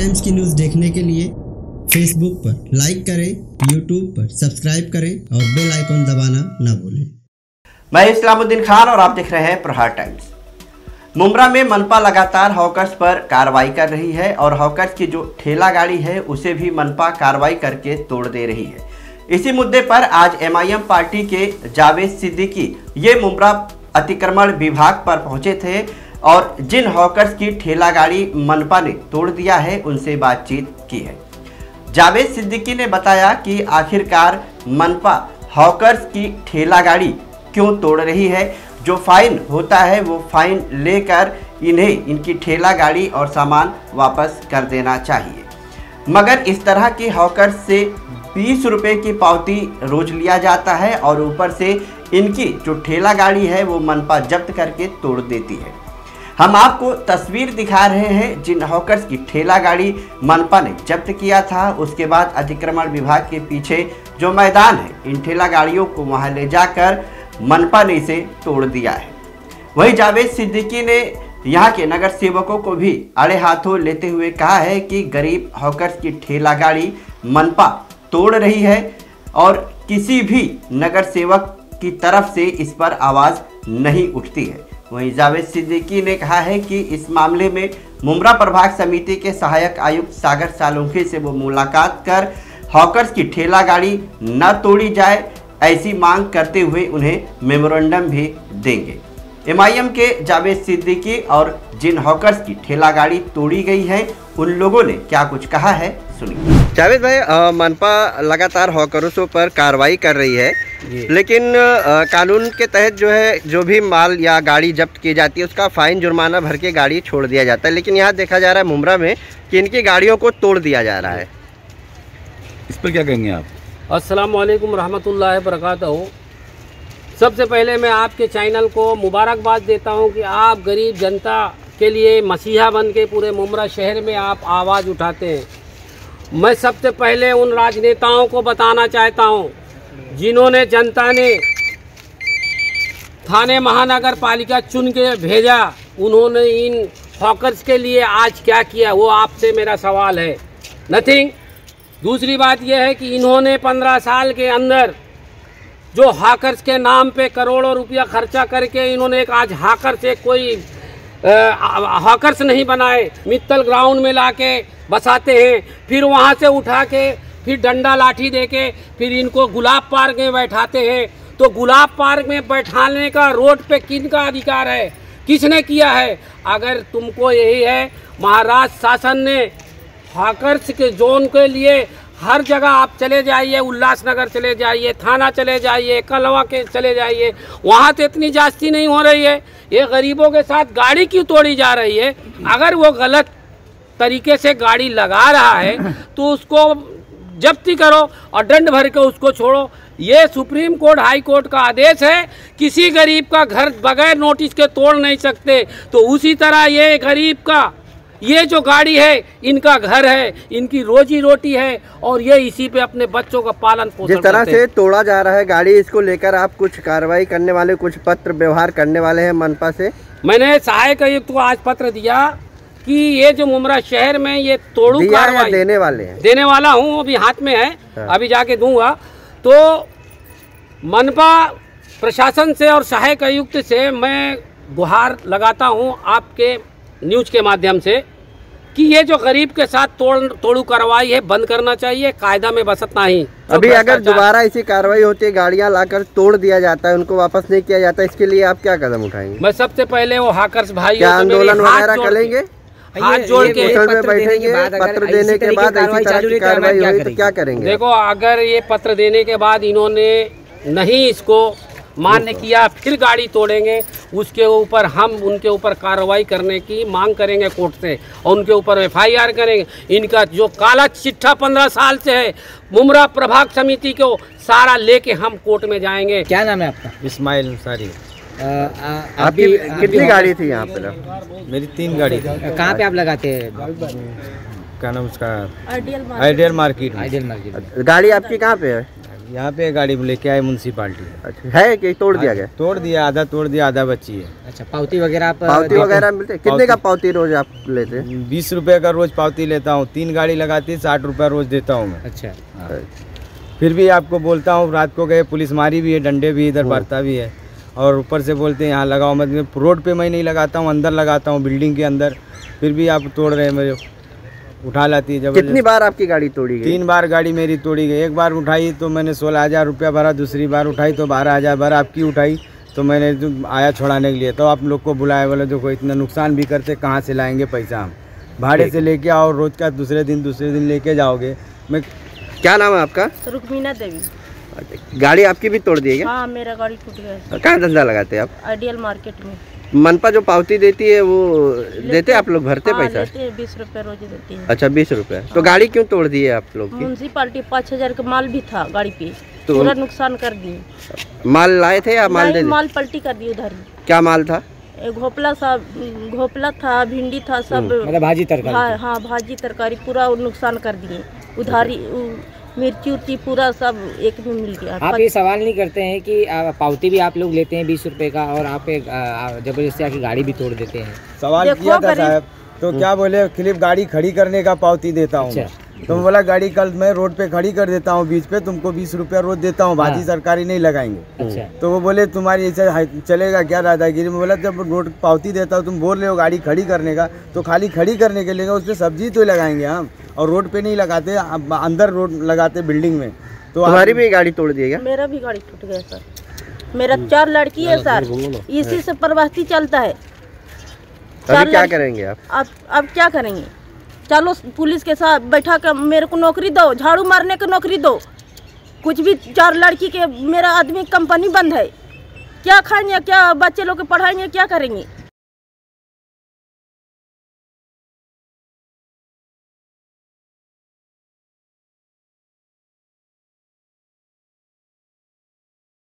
Times की news देखने के लिए फेसबुक पर लाइक करें यूट्यूब पर सब्सक्राइब करें और बेल आइकॉन दबाना ना भूलें। मैं इस्लामुद्दीन खान और आप देख रहे हैं प्रहार टाइम्स। मुमरा में मनपा लगातार हॉकर्स पर कार्रवाई कर रही है और हॉकर्स की जो ठेला गाड़ी है, उसे भी मनपा कार्रवाई करके तोड़ दे रही है। इसी मुद्दे पर आज एमआईएम पार्टी के जावेद सिद्दीकी, ये मुमरा अतिक्रमण विभाग पर पहुँचे थे। और जिन हॉकर्स की ठेला गाड़ी मनपा ने तोड़ दिया है, उनसे बातचीत की है। जावेद सिद्दीकी ने बताया कि आखिरकार मनपा हॉकर्स की ठेला गाड़ी क्यों तोड़ रही है? जो फाइन होता है, वो फाइन लेकर इन्हें इनकी ठेला गाड़ी और सामान वापस कर देना चाहिए। मगर इस तरह की हॉकर्स से बीस रुपये की पावती रोज लिया जाता है और ऊपर से इनकी जो ठेला गाड़ी है, वो मनपा जब्त करके तोड़ देती है। हम आपको तस्वीर दिखा रहे हैं जिन हॉकर्स की ठेला गाड़ी मनपा ने जब्त किया था। उसके बाद अतिक्रमण विभाग के पीछे जो मैदान है, इन ठेला गाड़ियों को वहाँ ले जाकर मनपा ने इसे तोड़ दिया है। वहीं जावेद सिद्दीकी ने यहाँ के नगर सेवकों को भी अड़े हाथों लेते हुए कहा है कि गरीब हॉकर्स की ठेला गाड़ी मनपा तोड़ रही है और किसी भी नगर सेवक की तरफ़ से इस पर आवाज़ नहीं उठती है। वहीं जावेद सिद्दीकी ने कहा है कि इस मामले में मुमरा प्रभाग समिति के सहायक आयुक्त सागर सालुंखे से वो मुलाकात कर हॉकर्स की ठेला गाड़ी न तोड़ी जाए, ऐसी मांग करते हुए उन्हें मेमोरेंडम भी देंगे। एमआईएम के जावेद सिद्दीकी और जिन हॉकर्स की ठेला गाड़ी तोड़ी गई है, उन लोगों ने क्या कुछ कहा है? सुनिए। जावेद भाई मनपा लगातार हॉकर्सों पर कार्रवाई कर रही है लेकिन कानून के तहत जो है जो भी माल या गाड़ी जब्त की जाती है उसका फाइन जुर्माना भर के गाड़ी छोड़ दिया जाता है। लेकिन यहाँ देखा जा रहा है मुमरा में कि इनकी गाड़ियों को तोड़ दिया जा रहा है। इस पर क्या कहेंगे आप? अस्सलाम वालेकुम रहमतुल्लाह बरकातहू सबसे पहले मैं आपके चैनल को मुबारकबाद देता हूँ कि आप गरीब जनता के लिए मसीहा बन के पूरे मुमरा शहर में आप आवाज़ उठाते हैं। मैं सबसे पहले उन राजनेताओं को बताना चाहता हूँ, जिन्होंने जनता ने थाने महानगर पालिका चुन के भेजा, उन्होंने इन हॉकर्स के लिए आज क्या किया, वो आपसे मेरा सवाल है। नथिंग दूसरी बात यह है कि इन्होंने पंद्रह साल के अंदर जो हाकर्स के नाम पे करोड़ों रुपया खर्चा करके इन्होंने एक आज हाकर से कोई हाकर्स नहीं बनाए, मित्तल ग्राउंड में लाके बसाते हैं। फिर वहाँ से उठा के, फिर डंडा लाठी दे के फिर इनको गुलाब पार्क में बैठाते हैं। तो गुलाब पार्क में बैठाने का रोड पे किन का अधिकार है? किसने किया है? अगर तुमको यही है महाराष्ट्र शासन ने हाकर्स के जोन के लिए हर जगह आप चले जाइए, उल्लासनगर चले जाइए, थाना चले जाइए, कलवा के चले जाइए, वहाँ तो इतनी जास्ती नहीं हो रही है। ये गरीबों के साथ गाड़ी क्यों तोड़ी जा रही है? अगर वो गलत तरीके से गाड़ी लगा रहा है तो उसको जब्ती करो और दंड भर के उसको छोड़ो। ये सुप्रीम कोर्ट हाई कोर्ट का आदेश है किसी गरीब का घर बगैर नोटिस के तोड़ नहीं सकते। तो उसी तरह ये गरीब का ये जो गाड़ी है इनका घर है इनकी रोजी रोटी है और ये इसी पे अपने बच्चों का पालन पोषण जिस तरह से तोड़ा जा रहा है गाड़ी इसको लेकर आप कुछ कार्रवाई करने वाले कुछ पत्र व्यवहार करने वाले हैं मनपा से? मैंने सहायक आयुक्त को आज पत्र दिया कि ये जो मुमरा शहर में ये तोड़ू कार्रवाई। देने वाले हैं। देने वाला हूँ अभी हाथ में है हाँ। अभी जाके दूँगा। तो मनपा प्रशासन से और सहायक आयुक्त से मैं गुहार लगाता हूँ आपके न्यूज़ के माध्यम से कि ये जो गरीब के साथ तोड़ तोड़ू कार्रवाई है बंद करना चाहिए कायदा में बसत नहीं जो अभी अगर दोबारा ऐसी कार्रवाई होती है गाड़ियाँ लाकर तोड़ दिया जाता है उनको वापस नहीं किया जाता इसके लिए आप क्या कदम उठाएँगे? मैं सबसे पहले वो हाकर्स भाई आंदोलन वगैरह करेंगे? हाथ जोड़ के बैठेंगे पत्र देने के बाद ऐसी तरह की कार्रवाई हुई तो क्या करेंगे? देखो अगर ये पत्र देने के बाद इन्होंने नहीं इसको मान्य किया फिर गाड़ी तोड़ेंगे उसके ऊपर हम उनके ऊपर कार्रवाई करने की मांग करेंगे कोर्ट से और उनके ऊपर एफआईआर करेंगे। इनका जो काला चिट्ठा पंद्रह साल से है मुमरा प्रभाग समिति को सारा लेके हम कोर्ट में जाएँगे। क्या नाम है आपका? इस्माइल अंसारी। आपकी आप कितनी गाड़ी थी यहाँ पे? मेरी तीन गाड़ी थी। कहाँ पे आप लगाते हैं? क्या नाम उसका? Ideal market. Ideal market. गाड़ी आपकी कहाँ पे है? यहाँ पे गाड़ी लेके आए म्यूनसिपाली अच्छा है कि तोड़ दिया गया? तोड़ दिया आधा तोड़ दिया आधा बची है। अच्छा पावती वगैरह आप पावती वगैरह मिलते हैं? कितने का पावती। रोज आप लेते हैं? बीस रुपए का रोज पावती लेता हूँ। तीन गाड़ी लगाती है साठ रुपया रोज देता हूँ मैं। अच्छा। फिर भी आपको बोलता हूँ रात को गए पुलिस मारी भी है डंडे भी इधर मारता भी है। और ऊपर से बोलते हैं यहाँ लगाओ मत मैं रोड पे मैं नहीं लगाता हूँ अंदर लगाता हूँ बिल्डिंग के अंदर फिर भी आप तोड़ रहे हैं मेरे उठा लाती है जब कितनी बार आपकी गाड़ी तोड़ी गई? तीन बार गाड़ी मेरी तोड़ी गई एक बार उठाई तो मैंने सोलह हज़ार रुपया भरा दूसरी बार उठाई तो बारह हज़ार भरा आपकी उठाई? तो मैंने जो आया छोड़ाने के लिए तो आप लोग को बुलाया बोले देखो इतना नुकसान भी करते कहाँ से लाएँगे पैसा हम? भाड़े से लेके आओ रोज का दूसरे दिन दूसरे दिन लेके जाओगे। मैं क्या नाम है आपका? रुक्मीना देवी। गाड़ी आपकी भी तोड़ दी है हाँ मेरा गाड़ी टूट गया कहाँ धंधा लगाते हैं आप? आइडियल मार्केट में। मनपा जो पावती देती है वो देते आप लोग भरते हाँ, पैसा? बीस रुपए रोज देती है। अच्छा बीस रुपए। तो गाड़ी क्यों तोड़ दी है आप लोग की? म्यूनसिपाल्टी पाँच हज़ार का माल भी था गाड़ी पे। तो पूरा नुकसान कर दिए। माल लाए थे या माल दे माल पलटी कर दी उधर। क्या माल था? घोपला सा घोपला था भिंडी था सब। मतलब भाजी तरकारी हाँ हाँ भाजी तरकारी पूरा नुकसान कर दिए। उधारी मिर्ची उर्ची पूरा सब एक में मिल गया। आप ये सवाल नहीं करते हैं कि पावती भी आप लोग लेते हैं बीस रुपए का और आप ज़बरदस्ती आके गाड़ी भी तोड़ देते हैं? सवाल किया था साहब। तो क्या बोले क्लिप गाड़ी खड़ी करने का पावती देता हूँ अच्छा। तो मैं बोला गाड़ी कल मैं रोड पे खड़ी कर देता हूँ बीच पे तुमको बीस रुपया रोज देता हूँ भाजी हाँ। सरकारी नहीं लगाएँगे। अच्छा। तो वो बोले तुम्हारी ऐसे चलेगा क्या दादागिरी में बोला जब रोड पावती देता हूँ तुम बोल रहे हो गाड़ी खड़ी करने का तो खाली खड़ी करने के लिए उस पर सब्ज़ी तो लगाएँगे हम और रोड पे नहीं लगाते अंदर रोड लगाते बिल्डिंग में। तो हमारी भी गाड़ी तोड़ दी क्या? मेरा भी गाड़ी टूट गया सर। मेरा चार लड़की है सर। इसी से प्रवासी चलता है। अभी क्या करेंगे आप? अब अब क्या करेंगे? चलो पुलिस के साथ बैठा कर मेरे को नौकरी दो झाड़ू मारने की नौकरी दो। कुछ भी चार लड़की के मेरा आदमी कंपनी बंद है। क्या खाएँगे क्या बच्चे लोग के पढ़ाएँगे क्या करेंगे?